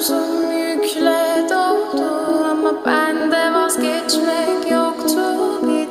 comes.